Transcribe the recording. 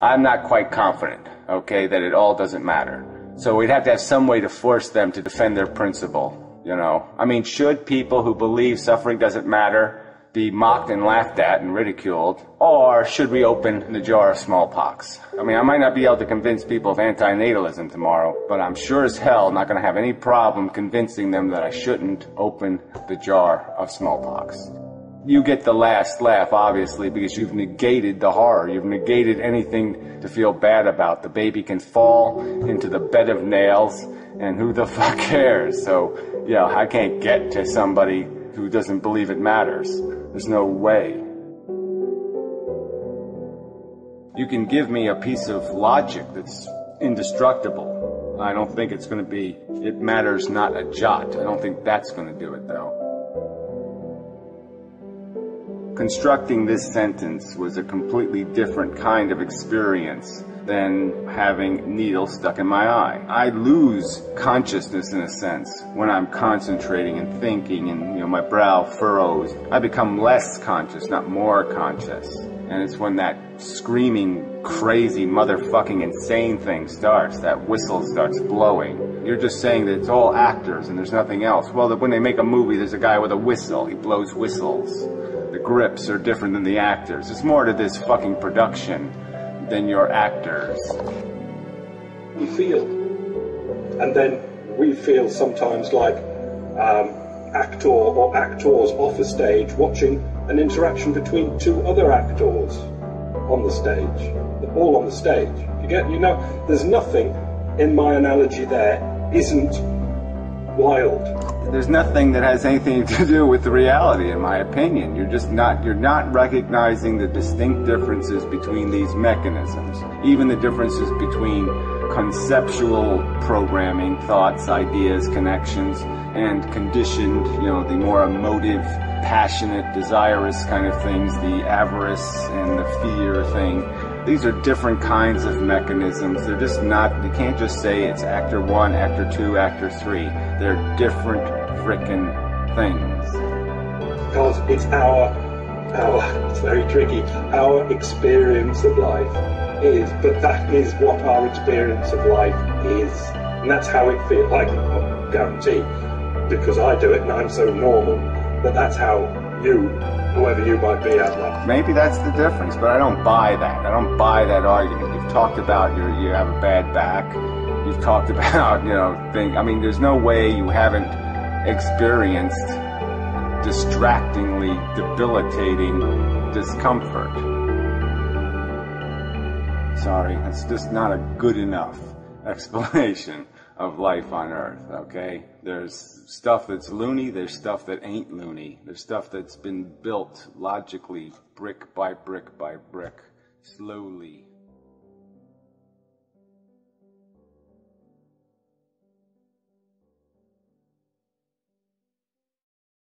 I'm not quite confident, okay, that it all doesn't matter. So we'd have to have some way to force them to defend their principle, you know. I mean, should people who believe suffering doesn't matter be mocked and laughed at and ridiculed? Or should we open the jar of smallpox? I mean, I might not be able to convince people of antinatalism tomorrow, but I'm sure as hell not going to have any problem convincing them that I shouldn't open the jar of smallpox. You get the last laugh, obviously, because you've negated the horror. You've negated anything to feel bad about. The baby can fall into the bed of nails, and who the fuck cares? So, yeah, I can't get to somebody who doesn't believe it matters. There's no way. You can give me a piece of logic that's indestructible. I don't think it's going to be, it matters not a jot. I don't think that's going to do it, though. Constructing this sentence was a completely different kind of experience than having needles stuck in my eye. I lose consciousness in a sense when I'm concentrating and thinking and you know my brow furrows. I become less conscious, not more conscious. And it's when that screaming, crazy, motherfucking insane thing starts, that whistle starts blowing. You're just saying that it's all actors and there's nothing else. Well, when they make a movie, there's a guy with a whistle. He blows whistles. The grips are different than the actors. There's more to this fucking production than your actors. We feel. And then we feel sometimes like um, actor or actors off a stage watching an interaction between two other actors on the stage, all on the stage. You get, you know, there's nothing in my analogy there isn't wild. There's nothing that has anything to do with the reality, in my opinion. You're just not, you're not recognizing the distinct differences between these mechanisms. Even the differences between conceptual programming, thoughts, ideas, connections, and conditioned, you know, the more emotive, passionate, desirous kind of things, the avarice and the fear thing these are different kinds of mechanisms. They're just not, you can't just say it's actor one, actor two, actor three. They're different frickin' things. Because it's our, our, it's very tricky, our experience of life is, but that is what our experience of life is. And that's how it feels, like, I guarantee, because I do it and I'm so normal, but that's how you whoever you might be out there. Maybe that's the difference, but I don't buy that. I don't buy that argument. You've talked about your, you have a bad back. You've talked about, you know, thing. I mean, there's no way you haven't experienced distractingly debilitating discomfort. Sorry, that's just not a good enough explanation of life on earth, okay? There's stuff that's loony, there's stuff that ain't loony. There's stuff that's been built logically, brick by brick by brick, slowly.